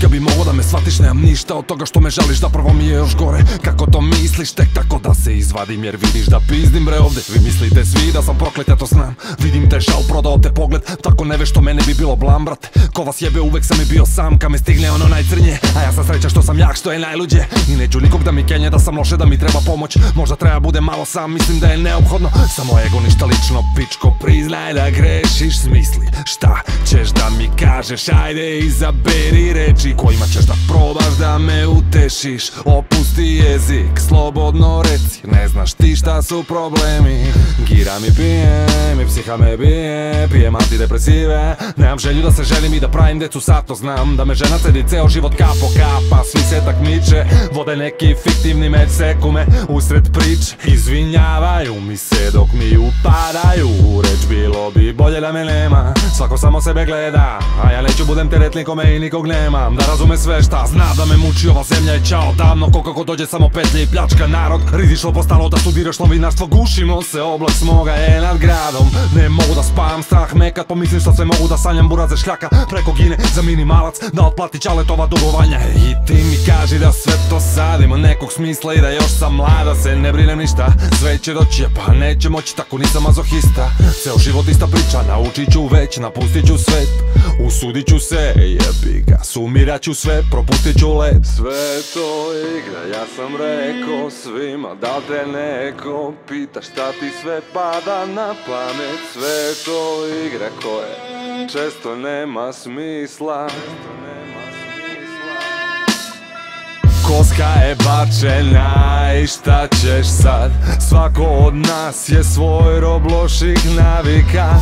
kad bi mogo da me shvatiš Nemam ništa od toga što me žališ da prvo mi je još gore. Kako to misliš tek tako da se izvadim jer vidiš da pizdim bre ovdje Vi mislite svi da sam proklet ja to znam Vidim te žal prodao te pogled Tako što mene bi bilo blam brate Ko vas jebe uvek sam i bio sam Kad me stigne ono najcrnje. A ja sam sreća što sam jak što je najluđe. I neću nikog da mi kenje da sam loše da mi treba pomoć. Možda treba bude malo sam mislim da je neophodno. Samo ego ništa lično pičko priznaj da grešiš. Smisli šta ćeš da mi kažeš? Ajde izaberi reči Kojima ćeš da probaš da me utešiš. Opusti jezik, slobodno reci. Ne znaš ti šta su problemi. Gira mi pije, mi psiha me bije Pijem antidepresive. Nemam želju da se želim i da pravim decu sad to znam Da me žena cedi ceo život kapo kapa. Svi se takmiče, vode neki fiktivni meč Sekume usred priče. Izvinjavaju mi se dok mi upadaju Reč. Bilo bi bolje da me nema Svako samo sebe gleda. A ja neću budem teret nikome i nikog nemam Da razume sve šta zna da me muči ova zemlja i čao davno Ko kako dođe samo petlje i pljačka narod. Rizišlo postalo da studiraš novinarstvo Gušimo se, oblak smoga je nad gradom. Ne mogu da spam, strah me kad pomislim što sve mogu da sanjam buraze šljaka Preko gine za minimalac Da otplati čaletova dugovanja. I ti mi kaži da sve to sad ima nekog smisla I da još sam mlada se ne brinem ništa. Sve će doći pa neće moći tako nisam mazohista. Ceo život ista priča naučit ću već napustit ću svet Usudit ću se jebi ga Sumirat ću sve propustit ću let. Sve to igra ja sam rekao svima Da te neko pita šta ti sve pada na pamet Sve to igra koje često nema smisla Koska je bačena i šta ćeš sad? Svako od nas je svoj rob loših navika.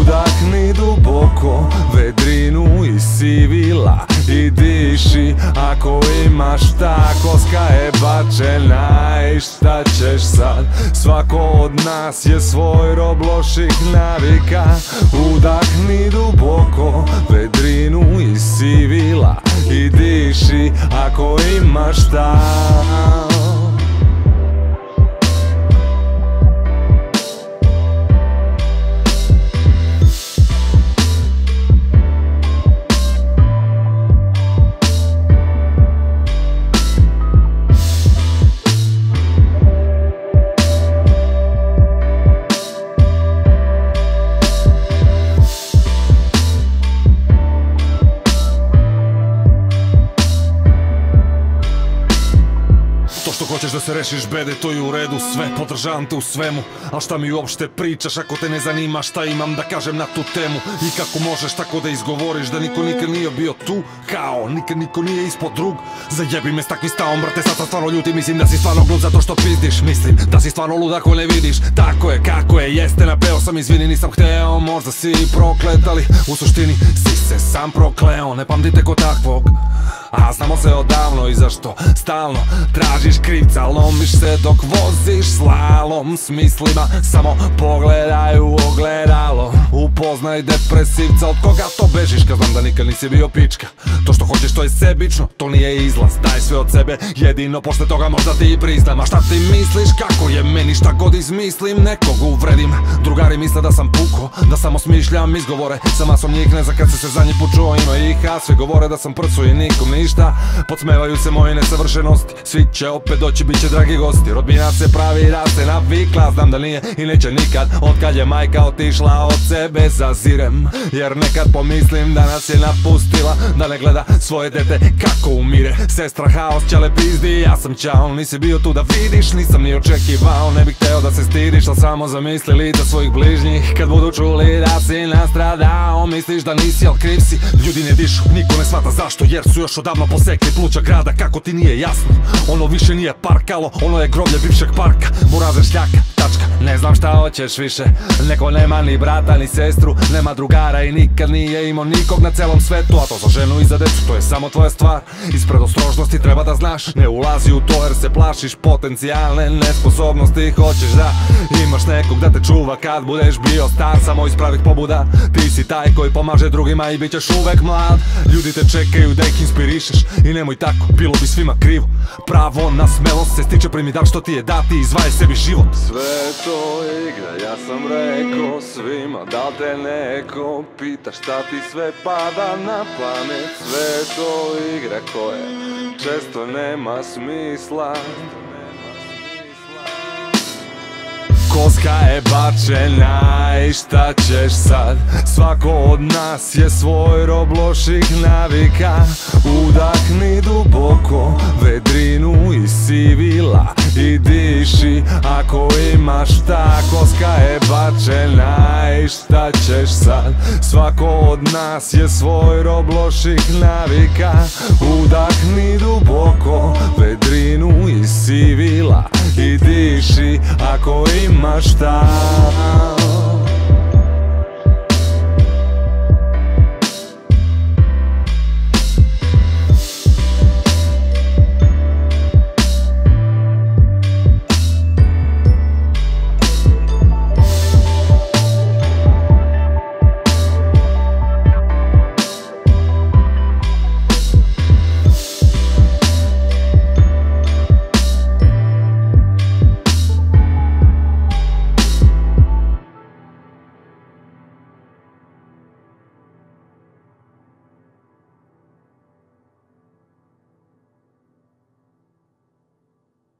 Udahni duboko vedrinu i sivila I diši. Ako imaš ta Koska je bačena i šta ćeš sad? Svako od nas je svoj rob loših navika. Udahni duboko ako imaš ta se rešiš bede, to je u redu Sve, podržavam te u svemu. Al šta mi uopšte pričaš ako te ne zanima šta imam da kažem na tu temu? I kako možeš tako da izgovoriš da niko nikad nije bio tu? Kao, nikad niko nije ispod drug? Zajebi me s takvim stavom, brate, sad sam stvarno ljuti Mislim da si stvarno glud zato što pizdiš. Mislim da si stvarno lud ako ne vidiš. Tako je, kako je, jeste, napeo sam, izvini, nisam hteo Možda si proklet, ali u suštini si se sam prokleo Ne pamtite ko takvog a znamo se odavno i zašto stalno tražiš krivca. Lomiš se dok voziš slalom S mislima samo pogledaju ogledalo. Upoznaj depresivca od koga to bežiš? Kad znam da nikad nisi bio pička. To što hoćeš to je sebično, to nije izlaz. Daj sve od sebe, jedino posle toga možda ti priznam. A šta ti misliš, kako je meni šta god izmislim Nekog uvredim, drugari misle da sam puko Da samo smišljam izgovore, sa masom njih ne za kad se se zadnji put čuo Ima ih, a sve govore da sam prcu i nikom ništa. Podsmevaju se moje nesavršenosti. Svi će opet doći, bit će dragi gosti. Rodbina se pravi da se navikla. Znam da nije i neće nikad. Otkad je majka otišla od sebe zazirem. Jer nekad pomislim da nas je napustila Da ne gleda svoje dete kako umire. Sestra haos, čale pizdi, ja sam čao. Nisi bio tu da vidiš, nisam ni očekivao. Ne bih teo da se stidiš, al samo zamisli lica svojih bližnjih. Kad budu čuli da si nastradao Misliš da nisi, al kriv si. Ljudi ne dišu, niko ne shvata zašto Jer su još odavno posekli pluća grada Kako ti nije jasno? Ono više nije parkalo, ono je groblje bivšeg parka Burazer šljaka, tačka, ne znam šta hoćeš više. Neko nema ni brata ni sestru Nema drugara i nikad nije imao nikog na celom svetu A to za ženu i za decu, to je samo tvoja stvar. Iz predostrožnosti treba da znaš Ne ulazi u to jer se plašiš potencijalne nesposobnosti. Hoćeš da imaš nekog da te čuva kad budeš bio star Samo iz pravih pobuda. Ti si taj koji pomaže drugima i bit ćeš uvek mlad. Ljudi te čekaju da ih inspirišeš I nemoj tako, bilo bi svima krivo. Pravo na smelost se stiče primi dar što ti je dati Izvaj sebi život. Sve To igra, ja sam rekao svima Da te neko pita šta ti sve pada na pamet. Sve to igra koja često nema smisla. Koska je bačena i šta ćeš sad? Svako od nas je svoj rob loših navika. Udahni duboko vedrinu i sivila. I diši ako imaš šta Koska je bačena i šta ćeš sad. Svako od nas je svoj rob loših navika. Udahni duboko vedrinu i sivila I diši ako imaš šta